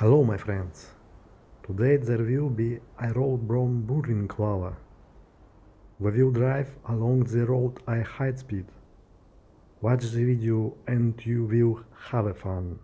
Hello my friends, today there will be a road from Burinklava. We will drive along the road at high speed. Watch the video and you will have fun.